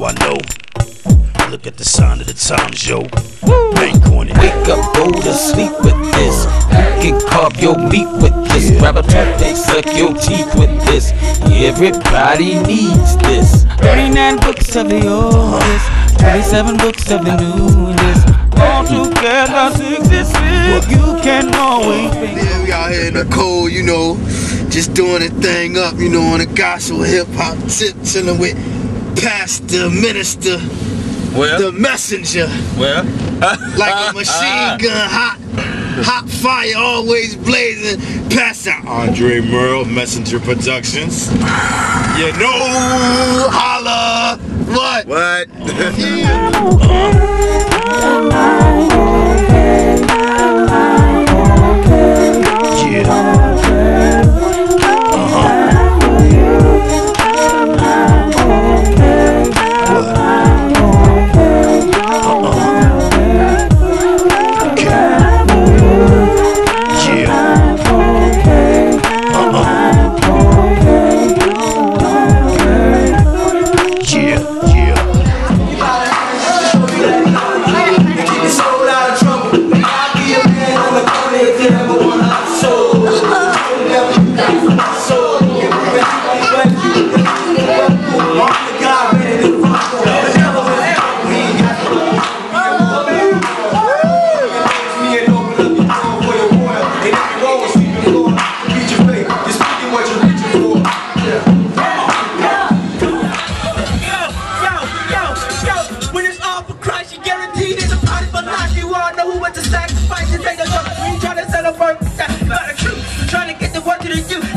how I know. Look at the sign of the times, yo. Bank on it. Wake up, go to sleep with this. You can carve your meat with this. Grab a toothpick, suck your teeth with this. Everybody needs this. 39 books of the oldest, 27 books of the newest. All together, 66, you can always be. Yeah, we out here in the cold, you know, just doing the thing up, you know, on a gospel hip hop tip, chilling with Pastor, Minister, Well, the messenger, well. like a machine gun, hot, hot fire, always blazing. Pastor Andre Murrill, Messenger Productions. You know, holla, what? What?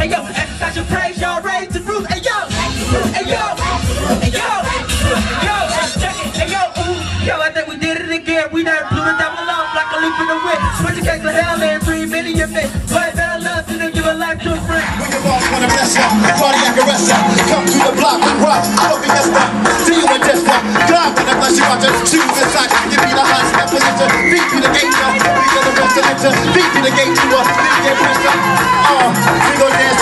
Hey yo, your praise, y'all raise the roof. Yo, yo, yo, yo, yo, yo, I think we did it again. We done blew the devil off like a leap in the wind. Switch the case to hell and into your face. Boy, better love to give a life to a friend. When your boss wanna bless ya, cardiac arrest ya. Come to the block and rock, no fiesta. See you in Jester. God wanna bless you, I just choose inside. Beat me the gate, pressure. Uh, we gon' dance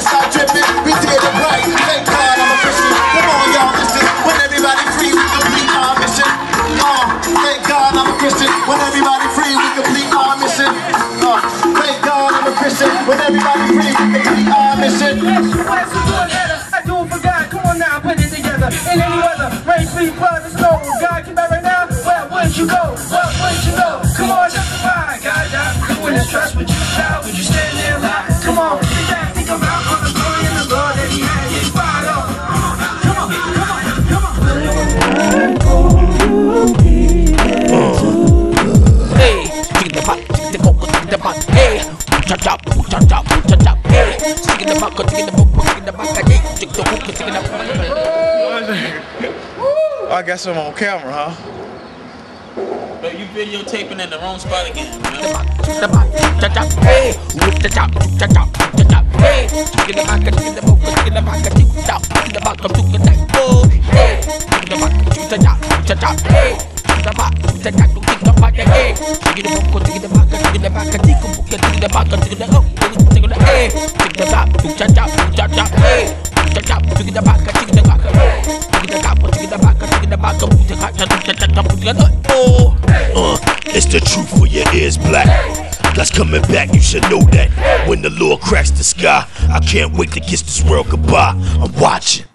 side dripping. We it. Thank God I'm a Christian. Come on, y'all, listen. When everybody free, we complete our mission. Uh, thank God I'm a Christian. When everybody free, we complete our mission. Uh, thank God I'm a Christian. When everybody free, we complete our mission. I do it for God. Come on now, put it together. In any and. God came back right now. Where wouldn't you go? I guess I'm on camera, huh? But you videotaping in the wrong spot again. The pot, chop chop. Hey, with the. Hey. Hey. Hey, chicken the. Hey, chicken the the chicken the chicken the the oh. Chicken the the the the the the pot, chicken the. Chicken the chop, chop chop, chicken the oh. Uh, it's the truth for your ears black. God's coming back, you should know that. When the Lord cracks the sky, I can't wait to kiss this world goodbye. I'm watching.